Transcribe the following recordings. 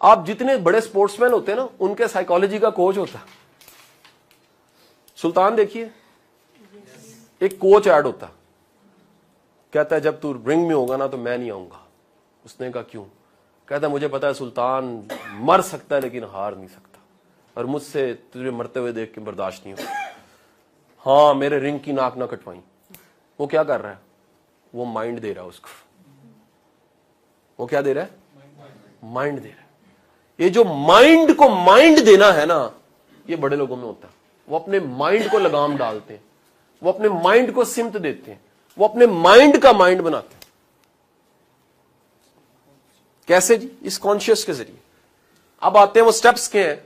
आप जितने बड़े स्पोर्ट्समैन होते हैं ना, उनके साइकोलॉजी का कोच होता सुल्तान देखिए, एक कोच ऐड होता कहता है, जब तू रिंग में होगा ना तो मैं नहीं आऊँगा। उसने कहा, क्यों? कहता है, मुझे पता है, सुल्तान मर सकता है, लेकिन हार नहीं सकता। और मुझसे तुझे मरते हुए देख के बर्दाश्त नहीं होता। हाँ मेरे रिंग की नाक ना कटवाई। वो क्या कर रहा है? वो माइंड दे रहा है उसको। वो क्या दे रहा है? माइंड दे रहा है। ये जो माइंड को माइंड देना है ना, ये बड़े लोगों में होता है। वो अपने माइंड को लगाम डालते हैं। वो अपने माइंड को सिमत देते हैं। वो अपने माइंड का माइंड बनाते हैं। कैसे जी? इस कॉन्शियस के ज़रिए। अब आते हैं वो स्टेप्स के हैं।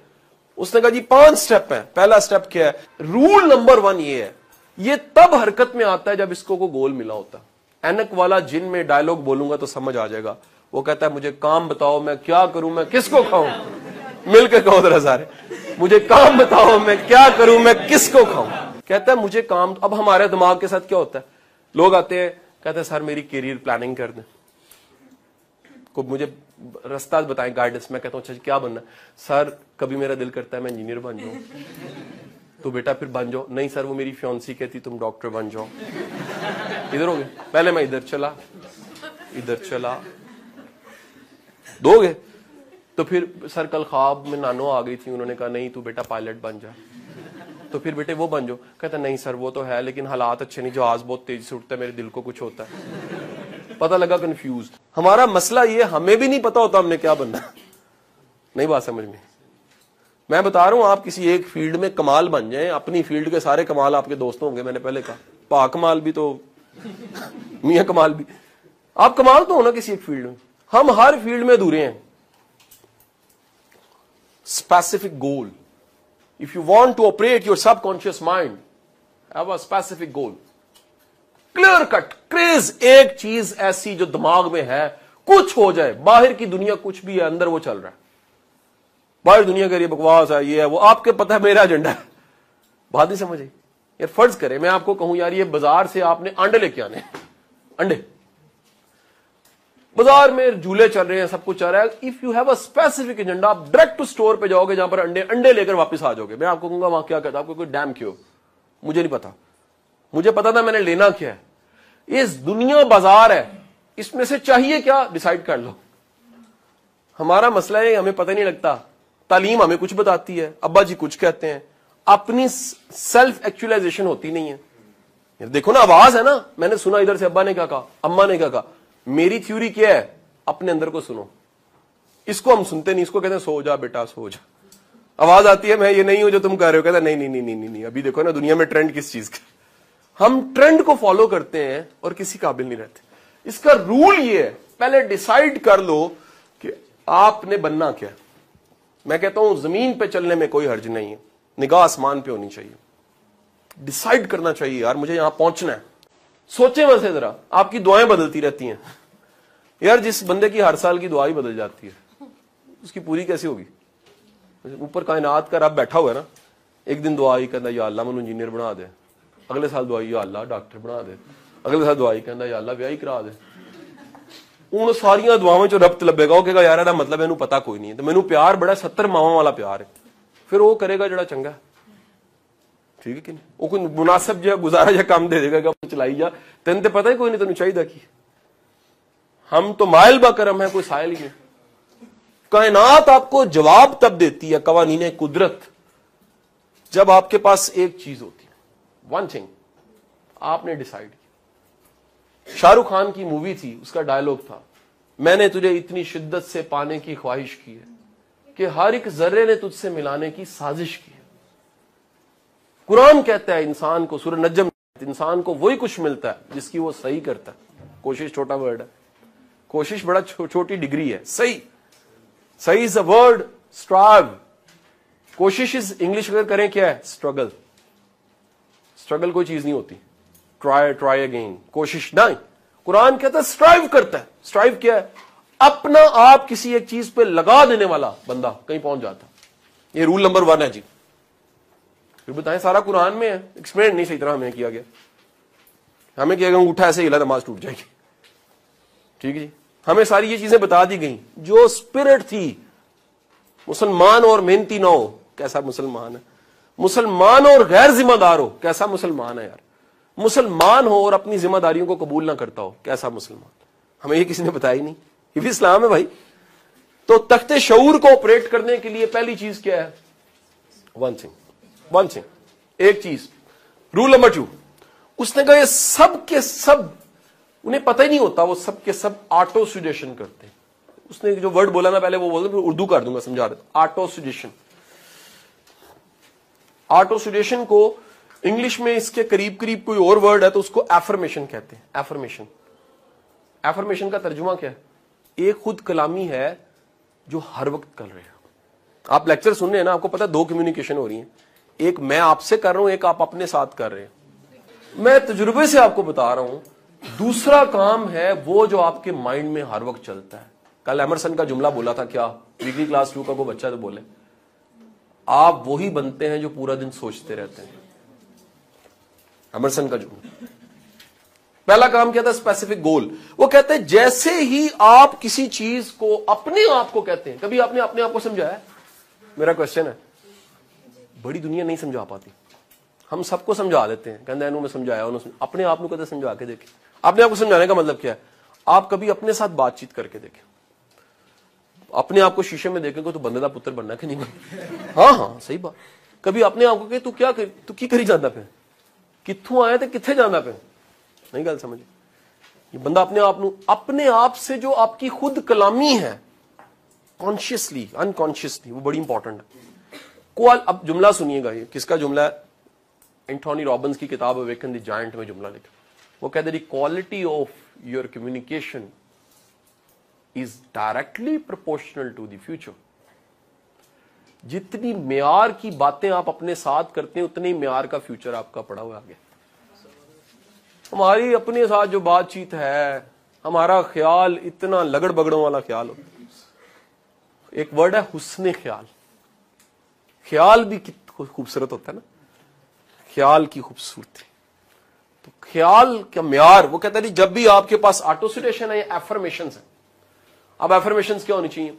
उसने कहा जी, पाँच स्टेप है। पहला स्टेप क्या है? रूल नंबर वन ये है। ये तब हरकत में आता है जब इसको को गोल मिला होता। है एनक वाला जिन में डायलॉग बोलूँगा तो समझ आ जाएगा। वो कहता है, मुझे काम बताओ, मैं क्या करूँ, मैं किसको खाऊं? मिलकर कहो जरा सारे, मुझे काम बताओ, मैं क्या करूँ, मैं किसको खाऊं? कहता है, मुझे काम अब हमारे दिमाग के साथ क्या होता है? लोग आते हैं, कहते हैं, सर, मेरी करियर प्लानिंग कर दें। को मुझे रास्ता बताएँ गाइडेंस मैं कहता हूँ अच्छा क्या बनना? सर, कभी मेरा दिल करता है, मैं इंजीनियर बन जाऊँ। तो बेटा, फिर बन जाओ। नहीं सर, वो मेरी फ्योन्सी कहती, तुम डॉक्टर बन जाओ। इधर हो गए पहले मैं इधर चला। इधर चला। दोगे? तो फिर सर कल ख्वाब में नानो आ गई थी, उन्होंने कहा, नहीं, तू बेटा पायलट बन जा। तो फिर बेटे वो बन जाओ। कहता, नहीं सर, वो तो है, लेकिन हालात अच्छे नहीं जहाज़ बहुत तेज़ी से उठता है, मेरे दिल को कुछ होता है। पता लगा कंफ्यूज हमारा मसला ये, हमें भी नहीं पता होता हमने क्या बनना नहीं बात समझ में। मैं बता रहा हूँ, आप किसी एक फ़ील्ड में कमाल बन जाए, अपनी फ़ील्ड के सारे कमाल आपके दोस्तों होंगे, मैंने पहले कहा। पा कमाल भी तो मियाँ कमाल भी। आप कमाल तो हो ना किसी एक फ़ील्ड में। हम हर फ़ील्ड में अधूरे हैं। Specific goal if you want to operate your subconscious mind have a specific goal clear cut craze एक चीज़ ऐसी जो दिमाग में है, कुछ हो जाए। बाहर की दुनिया कुछ भी है, अंदर वो चल रहा है। बाहर दुनिया कह रही बकवास है, ये है वो। आपके पता है, मेरा एजेंडा है। बात नहीं समझ यार, फ़र्ज़ करें, मैं आपको कहूँ, यार, ये बाज़ार से आपने अंडे लेके आने अंडे। बाज़ार में झूले चल रहे हैं, सब कुछ चल रहा है। If you have a specific agenda आप डायरेक्ट टू स्टोर पे जाओगे जहाँ पर अंडे अंडे लेकर वापस आ जाओगे। मैं आपको कहूँगा, वहाँ, क्या कहता आपको कोई डैम क्यों? मुझे नहीं पता। मुझे पता था मैंने लेना क्या है। इस दुनिया बाज़ार है, इसमें से चाहिए क्या? डिसाइड कर लो। हमारा मसला है, हमें पता नहीं लगता। तालीम हमें कुछ बताती है। अब्बा जी कुछ कहते हैं। अपनी सेल्फ एक्चुअलाइजेशन होती नहीं है। देखो ना, आवाज़ है ना। मैंने सुना इधर से अब्बा ने क्या कहा? अम्मा ने क्या कहा? मेरी थ्योरी क्या है? अपने अंदर को सुनो। इसको हम सुनते नहीं, इसको कहते सो जा बेटा, सो जा। आवाज़ आती है, मैं ये नहीं हूँ जो तुम कह रहे हो, कहते नहीं नहीं नहीं नहीं नहीं अभी देखो ना, दुनिया में ट्रेंड किस चीज़ का हम ट्रेंड को फॉलो करते हैं और किसी काबिल नहीं रहते। इसका रूल ये है, पहले डिसाइड कर लो कि आपने बनना क्या मैं कहता हूँ, ज़मीन पे चलने में कोई हर्ज नहीं है। निगाह आसमान पे होनी चाहिए। डिसाइड करना चाहिए, यार, मुझे यहाँ पहुँचना है। सोचे वैसे जरा आपकी दुआएं बदलती रहती हैं यार जिस बंदे की हर साल की दुआ ही बदल जाती है उसकी पूरी कैसी होगी ऊपर कायनात का रब बैठा हुआ है ना एक दिन दुआ ही कहता या अल्लाह मैं इंजीनियर बना दे अगले साल दुआ या अल्लाह डॉक्टर बना दे अगले साल दुआ ही कहता या अल्लाह ब्याह करा दे हूं सारिया दुआव चो रब्त लभेगा कहेगा यार ਇਹਦਾ मतलब ਇਹਨੂੰ पता कोई नहीं है तो मैनू प्यार बड़ा 70 ਮਾਵਾਂ वाला प्यार है फिर वो करेगा जरा चंगा ठीक है कि नहीं? वो कोई मुनासिब जो गुजारा जो काम दे देगा चलाई जा। तेन तो पता ही कोई नहीं, तेन चाहिए की? हम तो मायल बा करम है, कोई सायल ही नहीं। कायनात आपको जवाब तब देती है, कवानीन कुदरत, जब आपके पास एक चीज़ होती है। वन थिंग आपने डिसाइड किया। शाहरुख खान की मूवी थी, उसका डायलॉग था। मैंने तुझे इतनी शिद्दत से पाने की ख्वाहिश की है कि हर एक जर्रे ने तुझसे मिलाने की साजिश की। कुरान कहता है इंसान को सूर्य नजम इंसान को वही कुछ मिलता है जिसकी वो सही करता है। कोशिश छोटा वर्ड है। कोशिश बड़ा छो, छोटी डिग्री है। सही। सही इज़ अ वर्ड स्ट्राव कोशिश इज़ इंग्लिश अगर करें क्या है? स्ट्रगल स्ट्रगल कोई चीज़ नहीं होती। ट्राई ट्राई अगेन कोशिश नहीं कुरान कहता है स्ट्राइव करता है। स्ट्राइव क्या है? अपना आप किसी एक चीज़ पे लगा देने वाला बंदा कहीं पहुँच जाता। ये रूल नंबर वन है जी। फिर बताएँ, सारा कुरान में है। एक्सप्लेन नहीं, सही तरह हमें किया गया। हमें किया गया, अंगूठा ऐसे हिला, नमाज़ टूट जाएगी। ठीक है जी? हमें सारी ये चीज़ें बता दी गई। जो स्पिरिट थी, मुसलमान और मेहनती ना हो, कैसा मुसलमान है? मुसलमान और गैर जिम्मेदार हो, कैसा मुसलमान है यार? मुसलमान हो और अपनी जिम्मेदारियों को कबूल ना करता हो, कैसा मुसलमान? हमें ये किसी ने बताया ही नहीं। ये भी इस्लाम है भाई। तो तख्ते शऊर को ऑपरेट करने के लिए पहली चीज़ क्या है? वन थिंग वन थिंग एक चीज़ रूल नंबर टू उसने कहा ये सब के सब, उन्हें पता ही नहीं होता वो सब के सब ऑटो सुजेशन करते हैं। उसने जो वर्ड बोला ना पहले वो बोल उर्दू कर दूँगा, समझा रहे ऑटो सुजेशन ऑटो सुजेशन को इंग्लिश में इसके करीब करीब कोई और वर्ड है तो उसको एफर्मेशन कहते हैं। एफर्मेशन एफर्मेशन का तर्जुमा क्या है? एक खुद कलामी है जो हर वक्त कर रहे हैं। आप लेक्चर सुन रहे हैं ना, आपको पता है दो कम्युनिकेशन हो रही है। एक मैं आपसे कर रहा हूँ, एक आप अपने साथ कर रहे हैं। मैं तजुर्बे से आपको बता रहा हूँ, दूसरा काम है वो जो आपके माइंड में हर वक्त चलता है। कल एमरसन का जुमला बोला था, क्या? वीकली क्लास टू का कोई बच्चा तो बोले। आप वही बनते हैं जो पूरा दिन सोचते रहते हैं। एमरसन का जुमला। पहला काम क्या था? स्पेसिफिक गोल वो कहते हैं, जैसे ही आप किसी चीज़ को अपने आप को कहते हैं, कभी आपने अपने आप को समझाया? मेरा क्वेश्चन है। बड़ी दुनिया नहीं समझा पाती। हम सबको समझा देते हैं। कहते हैं समझाया उन्होंने अपने आप को समझा के देखे। अपने आप को समझाने का मतलब क्या है? आप कभी अपने साथ बातचीत करके देखें। अपने आप को शीशे में देखेंगे तो बंदे का पुत्र बनना कि नहीं बनना? हाँ हाँ सही बात। कभी अपने आप को कहे तू क्या कर तू की करी जाता पे? कितों आया तो कितने जाना पे? नहीं गल समझ। ये बंदा अपने आप अपने आप से जो आपकी खुद कलामी है कॉन्शियसली अनकॉन्शियसली वो बड़ी इंपॉर्टेंट है। को अब जुमला सुनिएगा ये। किसका जुमला है? एंथोनी रॉबिन्स की किताब अवेकन द जायंट में जुमला लिखा। वो कहते हैं quality of your communication is directly proportional to the future जितनी म्यार की बातें आप अपने साथ करते हैं, उतने ही म्यार का फ्यूचर आपका पड़ा हुआ आगे। हमारी अपने साथ जो बातचीत है, हमारा ख्याल इतना लगड़ बगड़ों वाला ख्याल होता है। एक वर्ड है हुस्न ख्याल ख्याल भी कितना खूबसूरत होता है ना? ख्याल की खूबसूरती। तो ख्याल का म्यार, वो कहता है जब भी आपके पास ऑटोसिटेशन है या एफर्मेशन है, अब एफर्मेशन क्या होनी चाहिए?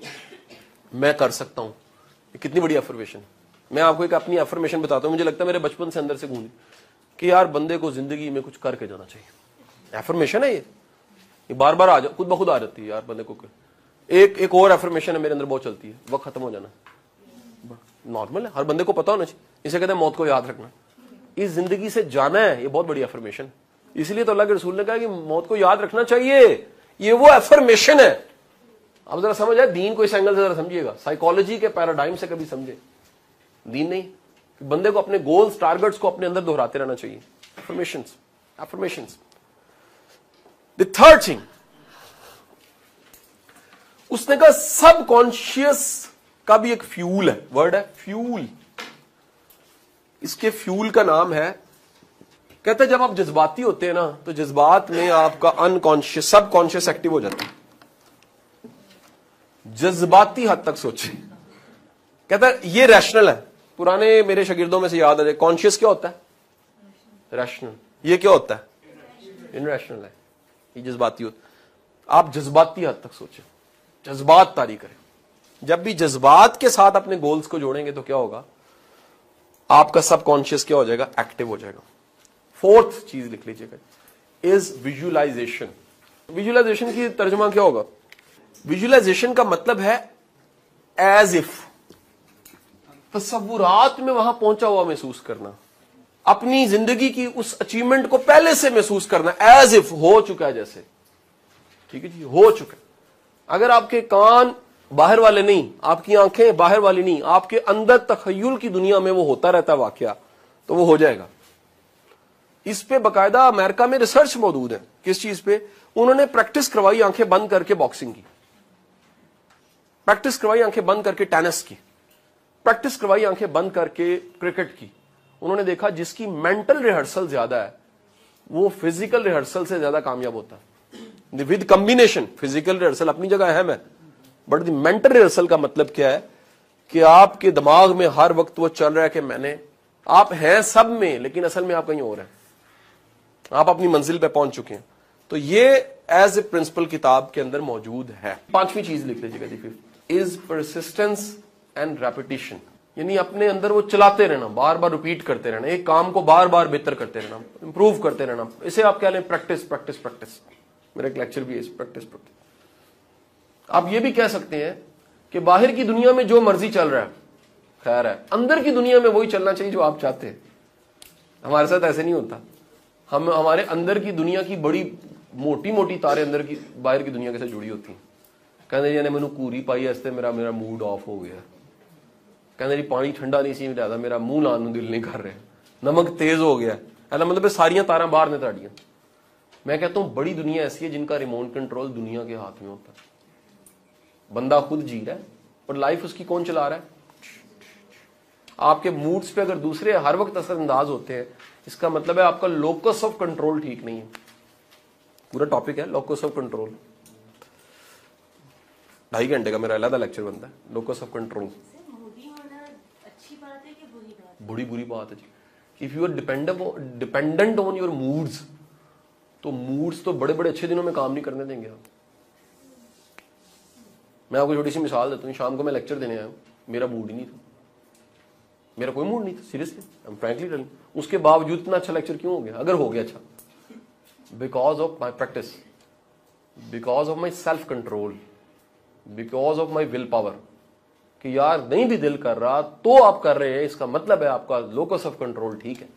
मैं कर सकता हूँ। कितनी बड़ी एफर्मेशन मैं आपको एक अपनी एफर्मेशन बताता हूँ। मुझे लगता है मेरे बचपन से अंदर से गूंजी कि यार, बंदे को ज़िंदगी में कुछ करके जाना चाहिए। एफर्मेशन है ये। ये बार बार आ जा, खुद ब खुद आ जाती है यार, बंदे को कर। एक एक और एफर्मेशन है मेरे अंदर बहुत चलती है। वक्त खत्म हो जाना। नॉर्मल है, हर बंदे को पता होना चाहिए। इसे कहते हैं मौत को याद रखना। इस ज़िंदगी से जाना है, ये बहुत बड़ी एफर्मेशन इसलिए तो अल्लाह के रसूल ने कहा कि मौत को याद रखना चाहिए। ये वो एफर्मेशन है। अब जरा समझ आए, दीन को इस एंगल से जरा समझिएगा। साइकोलॉजी के पैराडाइम से कभी समझे। दीन नहीं। बंदे को अपने गोल्स टारगेट्स को अपने अंदर दोहराते रहना चाहिए। Affirmation affirmation the third thing उसने कहा सबकॉन्शियस का भी एक फ्यूल है? वर्ड है फ्यूल। इसके फ्यूल का नाम है, कहते हैं जब आप जज्बाती होते हैं ना तो जज्बात में आपका अनकॉन्शियस सबकॉन्शियस एक्टिव हो जाता है। जज्बाती हद तक सोचे कहता है, ये रैशनल है। पुराने मेरे शगिर्दों में से याद आ जाए कॉन्शियस क्या होता है? रैशनल ये क्या होता है? इनरैशनल है। ये जज्बाती होता आप जज्बाती हद तक सोचे जज्बात तारी करें। जब भी जज्बात के साथ अपने गोल्स को जोड़ेंगे तो क्या होगा? आपका सबकॉन्शियस क्या हो जाएगा? एक्टिव हो जाएगा। फोर्थ चीज़ लिख लीजिएगा, इज़ विजुअलाइजेशन। विजुअलाइजेशन की तर्जमा क्या होगा? विजुअलाइजेशन का मतलब है एज इफ़ तस्वुरात में वहाँ पहुँचा हुआ महसूस करना। अपनी ज़िंदगी की उस अचीवमेंट को पहले से महसूस करना। एज इफ़ हो चुका है जैसे। ठीक है जी? हो चुका है। अगर आपके कान बाहर वाले नहीं, आपकी आँखें बाहर वाली नहीं, आपके अंदर तखयल की दुनिया में वो होता रहता है वाक्य तो वो हो जाएगा। इस पे बकायदा अमेरिका में रिसर्च मौजूद है, किस चीज़ पे? उन्होंने प्रैक्टिस करवाई आँखें बंद करके बॉक्सिंग की। प्रैक्टिस करवाई आँखें बंद करके टेनिस की। प्रैक्टिस करवाई आँखें बंद करके क्रिकेट की। उन्होंने देखा जिसकी मेंटल रिहर्सल ज़्यादा है, वो फ़िज़िकल रिहर्सल से ज़्यादा कामयाब होता है। विद कॉम्बिनेशन, फ़िज़िकल रिहर्सल अपनी जगह अहम है। बट द मेंटल रिहर्सल का मतलब क्या है? कि आपके दिमाग में हर वक्त वो चल रहा है कि मैंने, आप हैं सब में, लेकिन असल में आप कहीं और हैं। आप अपनी मंजिल पे पहुँच चुके हैं। तो ये एज ए प्रिंसिपल किताब के अंदर मौजूद है। पांचवी चीज़ लिख लीजिएगा जी fifth is persistence and repetition यानी अपने अंदर वो चलाते रहना बार बार रिपीट करते रहना। एक काम को बार बार बेहतर करते रहना इंप्रूव करते रहना। इसे आप क्या लें प्रैक्टिस प्रैक्टिस प्रैक्टिस मेरा एक लेक्चर भी है प्रैक्टिस प्रैक्टिस आप ये भी कह सकते हैं कि बाहर की दुनिया में जो मर्ज़ी चल रहा है, खैर है, अंदर की दुनिया में वही चलना चाहिए जो आप चाहते हैं। हमारे साथ ऐसे नहीं होता। हम, हमारे अंदर की दुनिया की बड़ी मोटी मोटी तारे अंदर की, बाहर की दुनिया के साथ जुड़ी होती हैं। कहते जी ने मैंने कूरी पाई इससे मेरा मेरा मूड ऑफ़ हो गया कहते जी पानी ठंडा नहीं सी लिया मेरा मुँह लाने दिल नहीं कर रहे नमक तेज हो गया ऐसा मतलब सारिया तारा बाहर ने ताड़ियाँ। मैं कहता हूँ, बड़ी दुनिया ऐसी है जिनका रिमोट कंट्रोल दुनिया के हाथ में होता है। बंदा खुद जी रहा है और लाइफ उसकी कौन चला रहा है? आपके मूड्स पे अगर दूसरे हर वक्त असरअंदाज होते हैं, इसका मतलब है आपका लोकस ऑफ़ कंट्रोल ठीक नहीं है। पूरा टॉपिक है लोकस ऑफ़ कंट्रोल ढाई घंटे का मेरा अलग लेक्चर बनता है लोकस ऑफ़ कंट्रोल बुरी बुरी बात है जी। If you are dependent on your moods तो मूड्स तो बड़े बड़े अच्छे दिनों में काम नहीं करने देंगे आप। मैं आपको छोटी सी मिसाल देता हूँ, शाम को मैं लेक्चर देने आया हूँ। मेरा मूड ही नहीं था। मेरा कोई मूड नहीं था seriously I am frankly telling उसके बावजूद इतना अच्छा लेक्चर क्यों हो गया? अगर हो गया अच्छा। Because of my practice because of my self control because of my will power कि यार, नहीं भी दिल कर रहा तो आप कर रहे हैं, इसका मतलब है आपका लोकस ऑफ़ कंट्रोल ठीक है।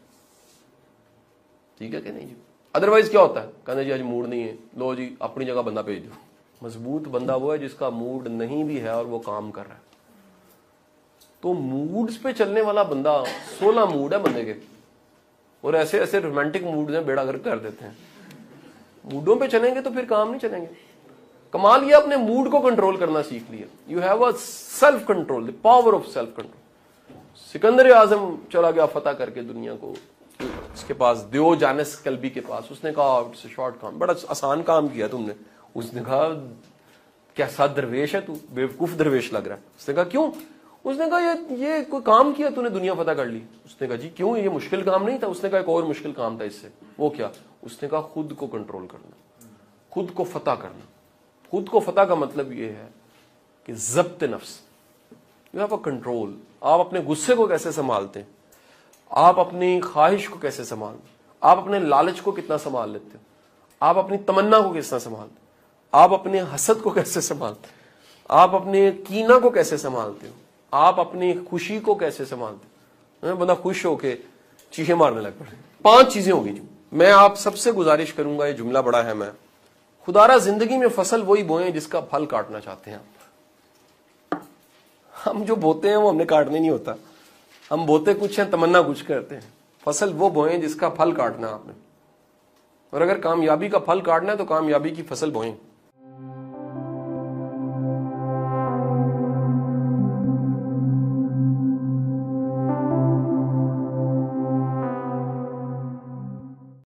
ठीक है कि नहीं जी? अदरवाइज़ क्या होता है? कहते जी, आज मूड नहीं है। लो जी, अपनी जगह बंदा भेज दो। मज़बूत बंदा वो है जिसका मूड नहीं भी है और वो काम कर रहा है। तो मूड्स पे चलने वाला बंदा, सोलह मूड है बंदे के। और ऐसे ऐसे रोमांटिक मूड में बेड़ा गर्क कर देते हैं। मूडों पे चलेंगे तो फिर काम नहीं चलेंगे। कमाल ये अपने मूड को कंट्रोल करना सीख लिया। You have a self control the power of self control Sikandar Azam चला गया फतेह करके दुनिया को। उसके पास, दियो जानस कलबी के पास। उसने कहा इट्स शॉर्ट काम। बड़ा आसान काम किया तुमने। उसने कहा, क्या कैसा दरवेश है तू? बेवकूफ़ दरवेश लग रहा है। उसने कहा, क्यों? उसने कहा, ये ये कोई काम किया तूने, दुनिया फतेह कर ली? उसने कहा, जी, क्यों? ये मुश्किल काम नहीं था? उसने कहा, एक और मुश्किल काम था इससे। वो क्या? उसने कहा, खुद को कंट्रोल करना, खुद को फतेह करना। खुद को फतेह का मतलब ये है कि जब्त नफ्स। यू हैव अ कंट्रोल आप अपने गुस्से को कैसे संभालते हैं? आप अपनी ख्वाहिश को कैसे संभालते आप अपने लालच को कितना संभाल लेते हो? आप अपनी तमन्ना को कितना संभालते आप अपने हसद को कैसे संभालते आप अपने कीना को कैसे संभालते हो? आप अपनी खुशी को कैसे संभालते हो? बंदा खुश होके चीखे मारने लग पड़े। पाँच चीज़ें होगी जी। मैं आप सबसे गुजारिश करूँगा, ये जुमला बड़ा है मैं। खुदारा ज़िंदगी में फ़सल वही बोए जिसका फल काटना चाहते हैं हम जो बोते हैं वो हमने काटने नहीं होता। हम बोते कुछ हैं, तमन्ना कुछ करते हैं। फ़सल वो बोए जिसका फल काटना आपने। और अगर कामयाबी का फल काटना है तो कामयाबी की फ़सल बोएँ।